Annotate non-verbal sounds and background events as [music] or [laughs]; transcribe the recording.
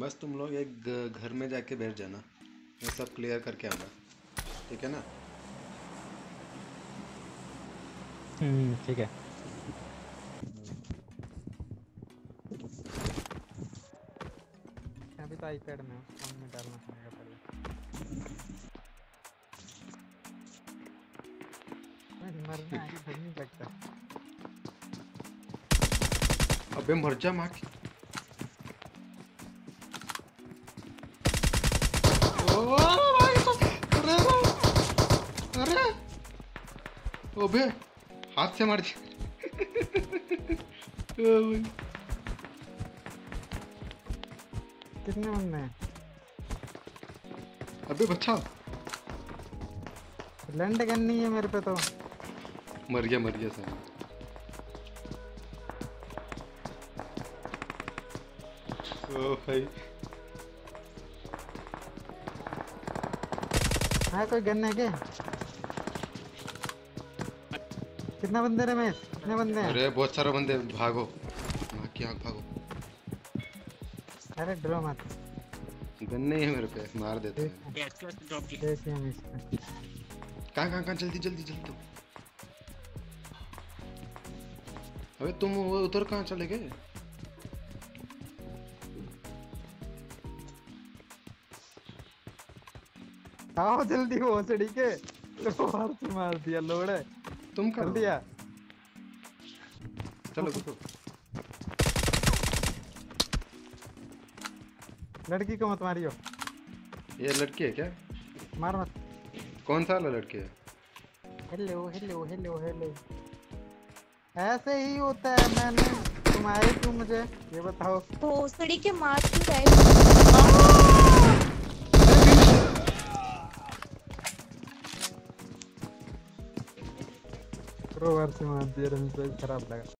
बस तुम लोग एक घर में जाके बैठ जाना। मैं सब क्लियर करके आऊँगा। ठीक है ना? हम्म ठीक है। अभी तो आईपैड में फ़ोन में डालना पड़ेगा पहले। मरना है डर नहीं लगता। अबे मर जा माँ। अरे ओबे हाथ से मार दिया। [laughs] कितने बंदे हैं? अबे बच्चा। लैंड करनी है मेरे पे तो। मर गया मर गया सर ओ भाई। हाँ कोई गन है क्या? कितना बंदे रमेश कितने बंदे हैं? अरे बहुत सारे बंदे भागो। माँ की आँख भागो। अरे डरो मत। गन नहीं है मेरे पे मार देते हैं। कहाँ कहाँ कहाँ जल्दी जल्दी जल्दी। अबे तुम वो उधर कहाँ चले गए? आओ जल्दी वो सड़ी के। [laughs] हार मार दिया लोड़े। तुम कर। आ चलो घुसो लड़की को मत मारियो। ये लड़की है क्या? मार मत। कौन सा वाला लड़की है? हेलो हेलो हेलो हेलो ऐसे ही होता है मैंने। तुम आए क्यों मुझे? ये बताओ। भोसड़ी के मार क्यों रहे? प्रो से दिया रमेश भाई खराब लगा